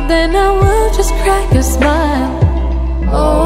then I will just crack a smile. Oh.